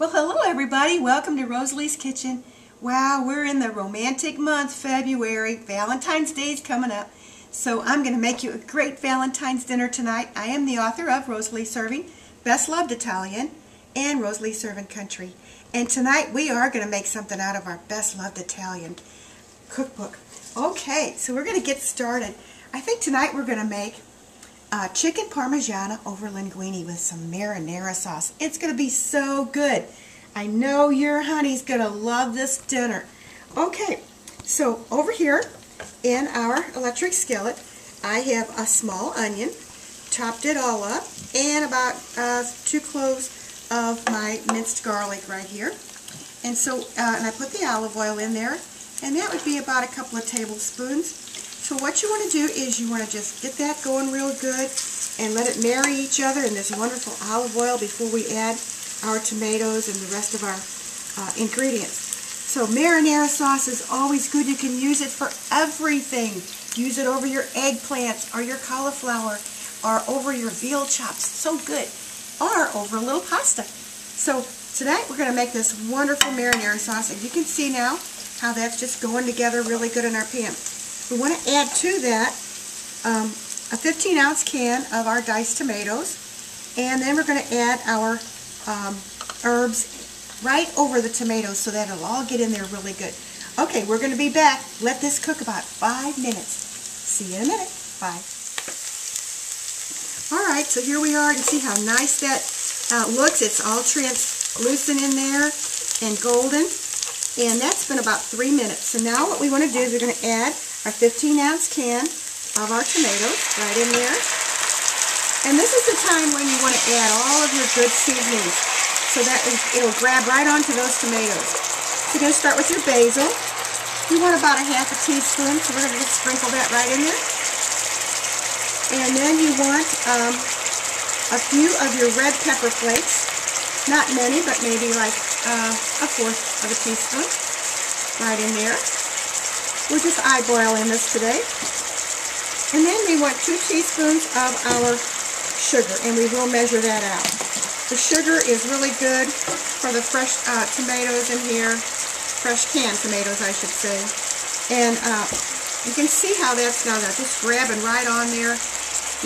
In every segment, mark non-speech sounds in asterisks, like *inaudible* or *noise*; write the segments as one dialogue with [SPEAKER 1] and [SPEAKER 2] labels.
[SPEAKER 1] Well, hello everybody. Welcome to Rosalie's Kitchen. Wow, we're in the romantic month, February. Valentine's Day's coming up. So I'm going to make you a great Valentine's dinner tonight. I am the author of Rosalie Serving, Best Loved Italian, and Rosalie Serving Country. And tonight we are going to make something out of our Best Loved Italian cookbook. Okay, so we're going to get started. I think tonight we're going to make uh, chicken parmigiana over linguine with some marinara sauce. It's going to be so good. I know your honey's going to love this dinner. Okay, so over here in our electric skillet, I have a small onion, chopped it all up, and about uh, two cloves of my minced garlic right here. And so, uh, and I put the olive oil in there, and that would be about a couple of tablespoons. So what you want to do is you want to just get that going real good and let it marry each other in this wonderful olive oil before we add our tomatoes and the rest of our uh, ingredients. So marinara sauce is always good. You can use it for everything. Use it over your eggplants or your cauliflower or over your veal chops. So good. Or over a little pasta. So tonight we're going to make this wonderful marinara sauce and you can see now how that's just going together really good in our pan. We want to add to that um, a 15 ounce can of our diced tomatoes and then we're going to add our um, herbs right over the tomatoes so that it'll all get in there really good. Okay, we're going to be back. Let this cook about five minutes. See you in a minute. Bye. Alright, so here we are. You see how nice that uh, looks. It's all translucent in there and golden. And that's been about three minutes. So now what we want to do is we're going to add our 15 ounce can of our tomatoes right in there. And this is the time when you want to add all of your good seasonings so that it'll grab right onto those tomatoes. So you're going to start with your basil. You want about a half a teaspoon, so we're going to just sprinkle that right in there. And then you want um, a few of your red pepper flakes. Not many, but maybe like uh, a fourth of a teaspoon right in there. We're just eyeballing this today. And then we want two teaspoons of our sugar, and we will measure that out. The sugar is really good for the fresh uh, tomatoes in here, fresh canned tomatoes, I should say. And uh, you can see how that's now that's just grabbing right on there.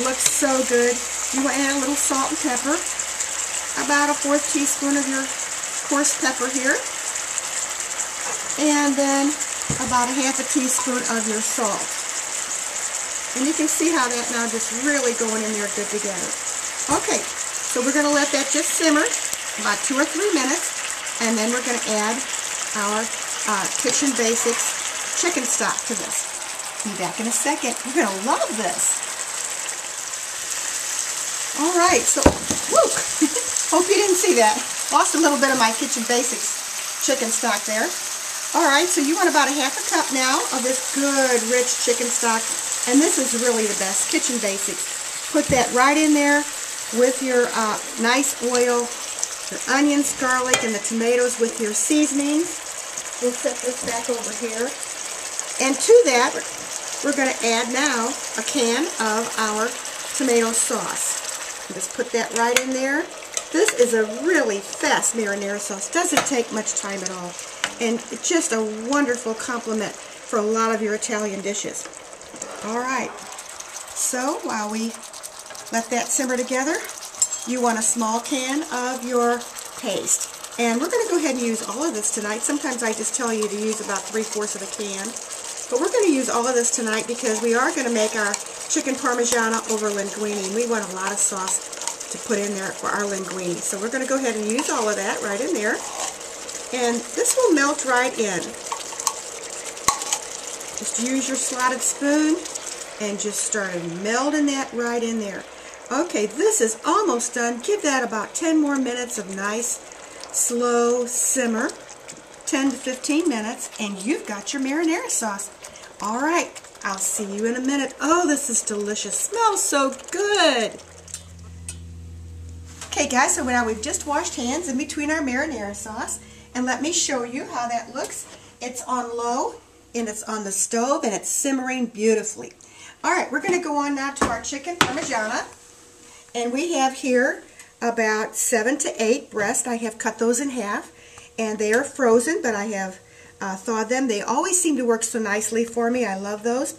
[SPEAKER 1] Looks so good. You want to add a little salt and pepper, about a fourth teaspoon of your coarse pepper here. And then about a half a teaspoon of your salt. And you can see how that now just really going in there good together. Okay, so we're going to let that just simmer about two or three minutes, and then we're going to add our uh, Kitchen Basics chicken stock to this. Be back in a second. You're going to love this. All right, so, whoop, *laughs* hope you didn't see that. Lost a little bit of my Kitchen Basics chicken stock there. Alright, so you want about a half a cup now of this good, rich chicken stock. And this is really the best, Kitchen Basics. Put that right in there with your uh, nice oil, your onions, garlic, and the tomatoes with your seasonings. We'll set this back over here. And to that, we're going to add now a can of our tomato sauce. Just put that right in there. This is a really fast marinara sauce. Doesn't take much time at all and just a wonderful complement for a lot of your Italian dishes. All right, so while we let that simmer together, you want a small can of your paste. And we're going to go ahead and use all of this tonight. Sometimes I just tell you to use about three-fourths of a can. But we're going to use all of this tonight because we are going to make our chicken parmigiana over linguine. We want a lot of sauce to put in there for our linguine. So we're going to go ahead and use all of that right in there. And this will melt right in. Just use your slotted spoon and just start melting that right in there. Okay, this is almost done. Give that about 10 more minutes of nice, slow simmer. 10 to 15 minutes, and you've got your marinara sauce. All right, I'll see you in a minute. Oh, this is delicious. Smells so good. Okay, guys, so now we've just washed hands in between our marinara sauce. And let me show you how that looks. It's on low and it's on the stove and it's simmering beautifully. All right, we're going to go on now to our chicken parmigiana. And we have here about seven to eight breasts. I have cut those in half and they are frozen, but I have uh, thawed them. They always seem to work so nicely for me. I love those.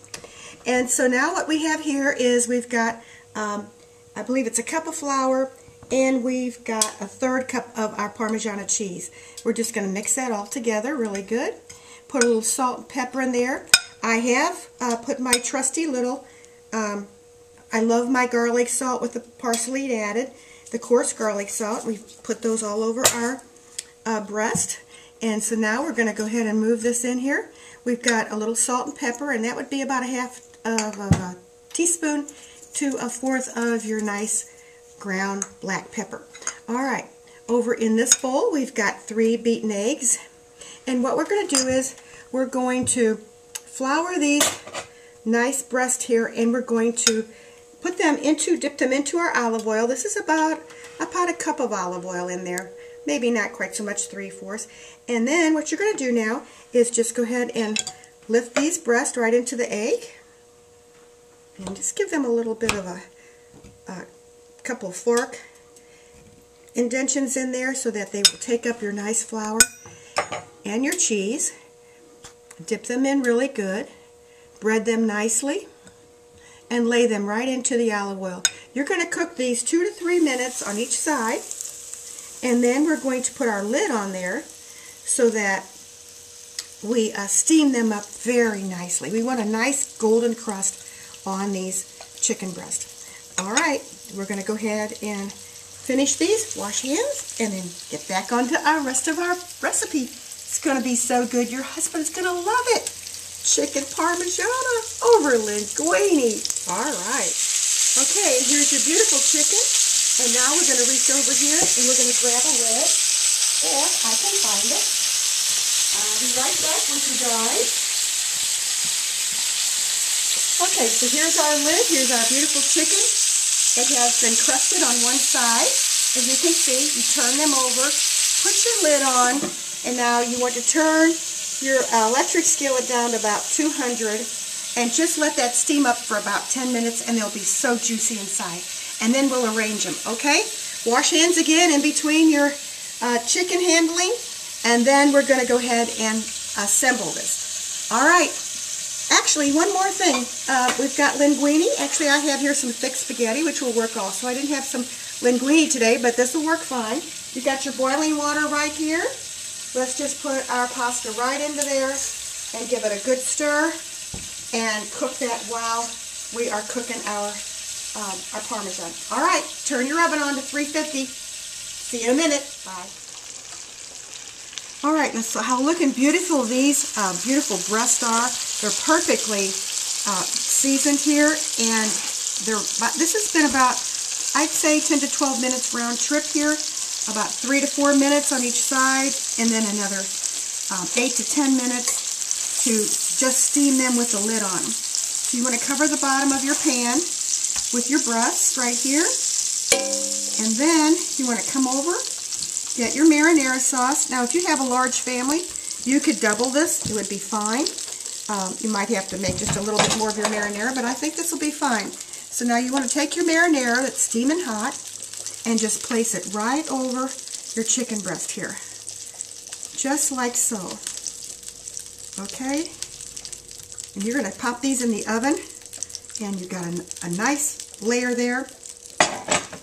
[SPEAKER 1] And so now what we have here is we've got, um, I believe it's a cup of flour, and we've got a third cup of our Parmigiana cheese. We're just going to mix that all together really good. Put a little salt and pepper in there. I have uh, put my trusty little, um, I love my garlic salt with the parsley added, the coarse garlic salt. We've put those all over our uh, breast. And so now we're going to go ahead and move this in here. We've got a little salt and pepper, and that would be about a half of a teaspoon to a fourth of your nice ground black pepper. All right, over in this bowl, we've got three beaten eggs. And what we're going to do is we're going to flour these nice breast here, and we're going to put them into, dip them into our olive oil. This is about, about a cup of olive oil in there maybe not quite so much three-fourths. And then what you're going to do now is just go ahead and lift these breasts right into the egg and just give them a little bit of a, a couple fork indentions in there so that they will take up your nice flour and your cheese. Dip them in really good. Bread them nicely and lay them right into the olive oil. You're going to cook these two to three minutes on each side and then we're going to put our lid on there so that we uh, steam them up very nicely. We want a nice golden crust on these chicken breasts. All right, we're going to go ahead and finish these, wash hands, and then get back onto our rest of our recipe. It's going to be so good. Your husband's going to love it. Chicken Parmigiana over linguine. All right. Okay, here's your beautiful chicken. And now we're going to reach over here and we're going to grab a lid. If I can find it. I'll be right back with you guys. Okay, so here's our lid. Here's our beautiful chicken. It has been crusted on one side. As you can see, you turn them over, put your lid on, and now you want to turn your electric skillet down to about 200 and just let that steam up for about 10 minutes and they'll be so juicy inside and then we'll arrange them, okay? Wash hands again in between your uh, chicken handling, and then we're going to go ahead and assemble this. All right. Actually, one more thing. Uh, we've got linguine. Actually, I have here some thick spaghetti, which will work also. I didn't have some linguine today, but this will work fine. You've got your boiling water right here. Let's just put our pasta right into there and give it a good stir and cook that while we are cooking our um, our Parmesan. All right, turn your oven on to 350. See you in a minute. Bye. All right, so how looking beautiful these uh, beautiful breasts are. They're perfectly uh, seasoned here, and they're. This has been about, I'd say, 10 to 12 minutes round trip here. About three to four minutes on each side, and then another um, eight to 10 minutes to just steam them with the lid on. So you want to cover the bottom of your pan with your breast right here. And then you want to come over, get your marinara sauce. Now, if you have a large family, you could double this. It would be fine. Um, you might have to make just a little bit more of your marinara, but I think this will be fine. So now you want to take your marinara that's steaming hot and just place it right over your chicken breast here. Just like so. Okay? And you're going to pop these in the oven and you've got a, a nice layer there.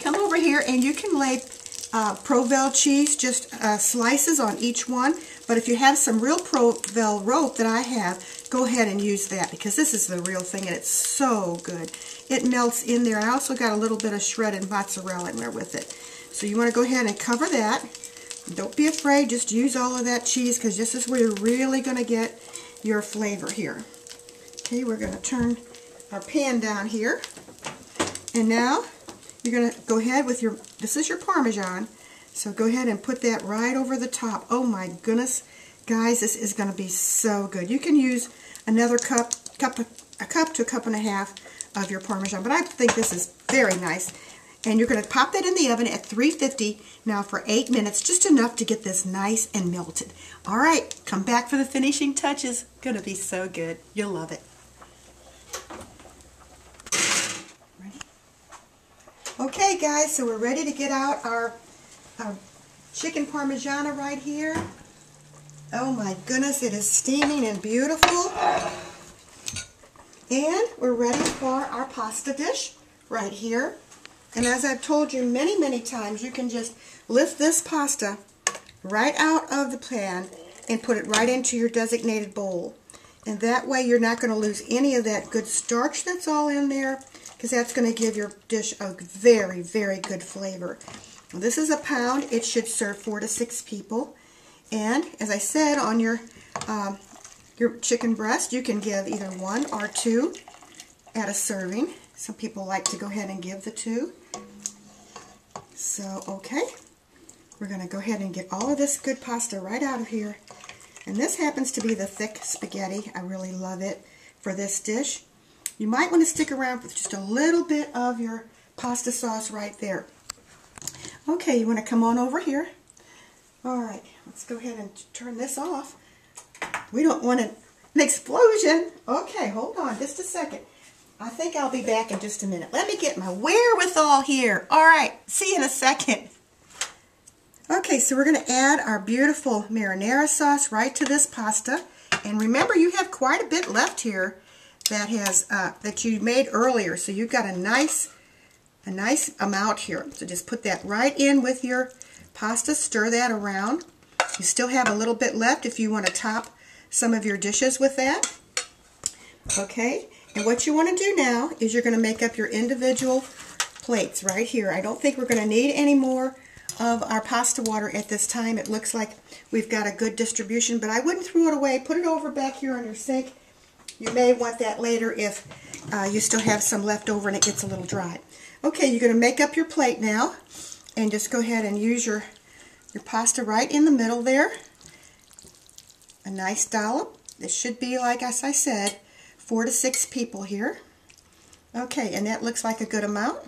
[SPEAKER 1] Come over here and you can lay uh, Provel cheese, just uh, slices on each one. But if you have some real Provel rope that I have, go ahead and use that because this is the real thing and it's so good. It melts in there. I also got a little bit of shredded mozzarella in there with it. So you want to go ahead and cover that. Don't be afraid, just use all of that cheese because this is where you're really going to get your flavor here. Okay, we're going to turn our pan down here. And now you're going to go ahead with your, this is your Parmesan, so go ahead and put that right over the top. Oh my goodness, guys, this is going to be so good. You can use another cup, cup, a cup to a cup and a half of your Parmesan, but I think this is very nice. And you're going to pop that in the oven at 350 now for 8 minutes, just enough to get this nice and melted. All right, come back for the finishing touches. Going to be so good. You'll love it. Ready? Okay guys, so we're ready to get out our, our chicken parmigiana right here. Oh my goodness, it is steaming and beautiful. And we're ready for our pasta dish right here. And as I've told you many, many times, you can just lift this pasta right out of the pan and put it right into your designated bowl. And that way you're not going to lose any of that good starch that's all in there because that's going to give your dish a very, very good flavor. This is a pound. It should serve four to six people. And as I said, on your um, your chicken breast, you can give either one or two at a serving. Some people like to go ahead and give the two. So, okay. We're going to go ahead and get all of this good pasta right out of here. And this happens to be the thick spaghetti. I really love it for this dish. You might want to stick around with just a little bit of your pasta sauce right there. Okay, you want to come on over here. All right, let's go ahead and turn this off. We don't want an explosion. Okay, hold on just a second. I think I'll be back in just a minute. Let me get my wherewithal here. All right, see you in a second. Okay, so we're going to add our beautiful marinara sauce right to this pasta. And remember, you have quite a bit left here that has uh, that you made earlier. So you've got a nice, a nice amount here. So just put that right in with your pasta. Stir that around. You still have a little bit left if you want to top some of your dishes with that. Okay, and what you want to do now is you're going to make up your individual plates right here. I don't think we're going to need any more of our pasta water at this time. It looks like we've got a good distribution, but I wouldn't throw it away. Put it over back here on your sink. You may want that later if uh, you still have some left over and it gets a little dry. Okay, you're going to make up your plate now and just go ahead and use your, your pasta right in the middle there. A nice dollop. This should be, like as I said, four to six people here. Okay, and that looks like a good amount.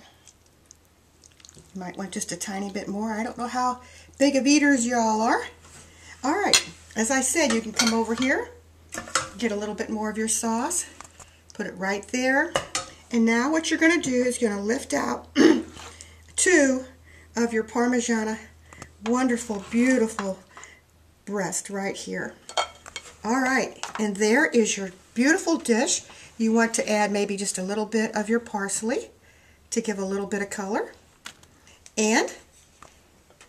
[SPEAKER 1] You might want just a tiny bit more. I don't know how big of eaters y'all are. All right, as I said, you can come over here, get a little bit more of your sauce, put it right there. And now what you're going to do is you're going to lift out *clears throat* two of your Parmigiana wonderful, beautiful breast right here. All right, and there is your beautiful dish. You want to add maybe just a little bit of your parsley to give a little bit of color. And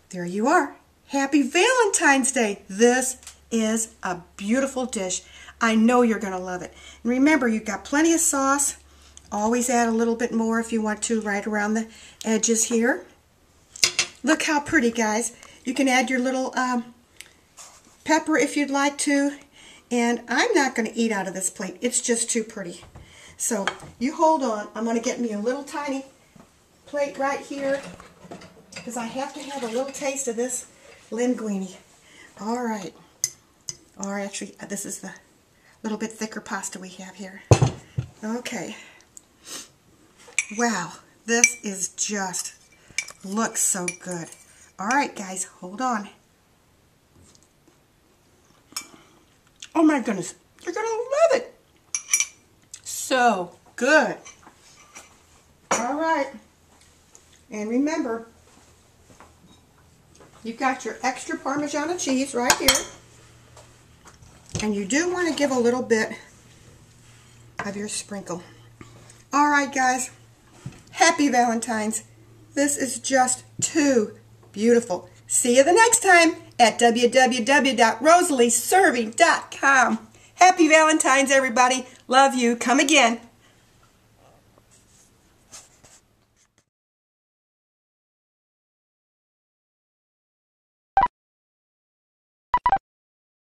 [SPEAKER 1] there you are. Happy Valentine's Day. This is a beautiful dish. I know you're going to love it. And remember, you've got plenty of sauce. Always add a little bit more if you want to right around the edges here. Look how pretty, guys. You can add your little um, pepper if you'd like to. And I'm not going to eat out of this plate. It's just too pretty. So you hold on. I'm going to get me a little tiny plate right here because I have to have a little taste of this linguine. All right. Or actually, uh, this is the little bit thicker pasta we have here. Okay. Wow. This is just, looks so good. All right, guys, hold on. Oh my goodness, you're going to love it. So good. All right. And remember, you've got your extra Parmesan cheese right here. And you do want to give a little bit of your sprinkle. All right, guys. Happy Valentine's. This is just too beautiful. See you the next time at www.rosalieserving.com. Happy Valentine's, everybody. Love you. Come again.